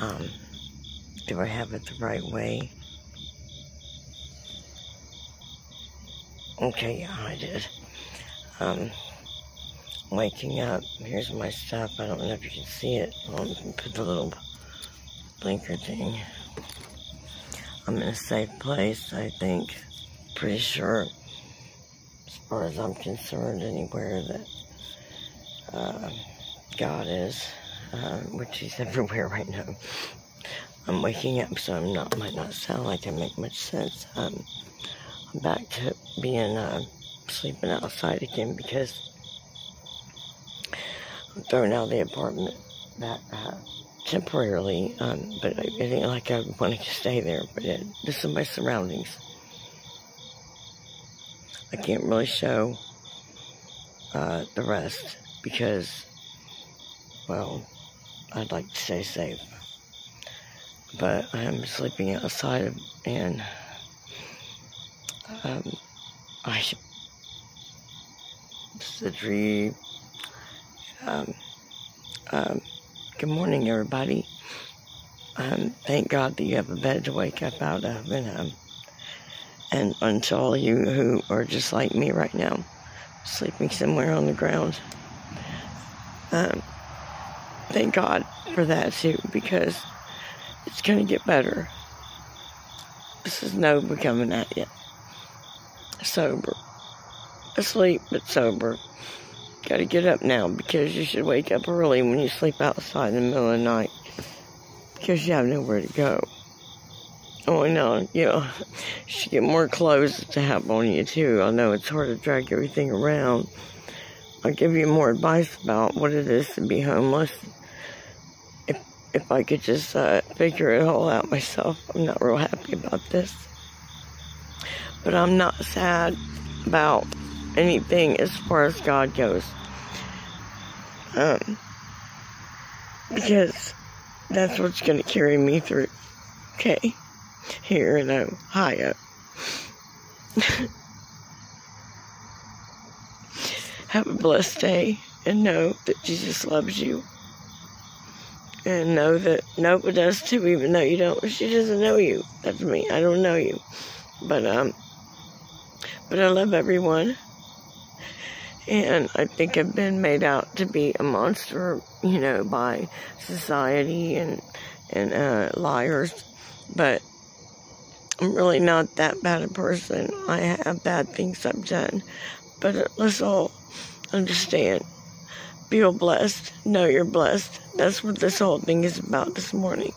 Um, do I have it the right way? Okay, yeah, I did. Um, waking up. Here's my stuff. I don't know if you can see it. I'll put the little blinker thing. I'm in a safe place, I think. Pretty sure, as far as I'm concerned, anywhere that uh, God is, uh, which is everywhere right now. I'm waking up, so I'm not might not sound like I make much sense. Um, I'm back to being uh, sleeping outside again because I'm throwing out the apartment that uh, temporarily, um, but I, I think like I wanted to stay there, but it, this is my surroundings. I can't really show uh, the rest because, well, I'd like to stay safe. But I'm sleeping outside and um, I the tree. Um, um, good morning, everybody. Um, thank God that you have a bed to wake up out of, and um, and unto all you who are just like me right now, sleeping somewhere on the ground. Um, thank God for that too, because it's gonna get better. This is no becoming that yet sober. Asleep, but sober. Gotta get up now because you should wake up early when you sleep outside in the middle of the night because you have nowhere to go. Oh, I know, you know, should get more clothes to have on you too. I know it's hard to drag everything around. I'll give you more advice about what it is to be homeless. If I could just uh, figure it all out myself, I'm not real happy about this but I'm not sad about anything as far as God goes. Um, because that's what's going to carry me through. Okay, here in Ohio. Have a blessed day and know that Jesus loves you. And know that Nova does too, even though you don't. She doesn't know you. That's me. I don't know you. But, um, but I love everyone. And I think I've been made out to be a monster, you know, by society and, and, uh, liars. But I'm really not that bad a person. I have bad things I've done. But let's all understand. Feel blessed. Know you're blessed. That's what this whole thing is about this morning.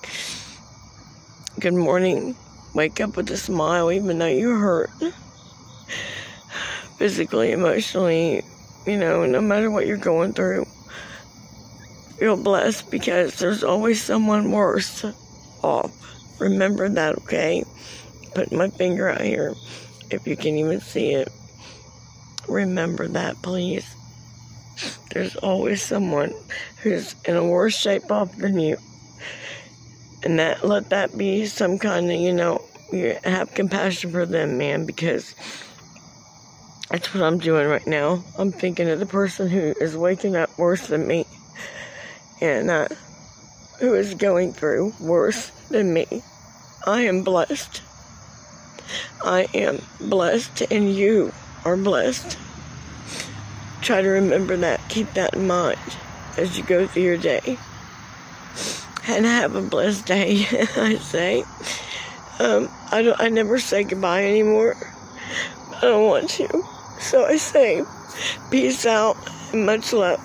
Good morning. Wake up with a smile even though you're hurt physically, emotionally, you know, no matter what you're going through. Feel blessed because there's always someone worse off. Remember that, okay? Put my finger out here if you can even see it. Remember that, please. There's always someone who's in a worse shape off than you. And that let that be some kind of, you know, you have compassion for them, man, because that's what I'm doing right now. I'm thinking of the person who is waking up worse than me and uh, who is going through worse than me. I am blessed. I am blessed, and you are blessed. Try to remember that. Keep that in mind as you go through your day. And have a blessed day, I say. Um, I, don't, I never say goodbye anymore. I don't want to. So I say, peace out and much love.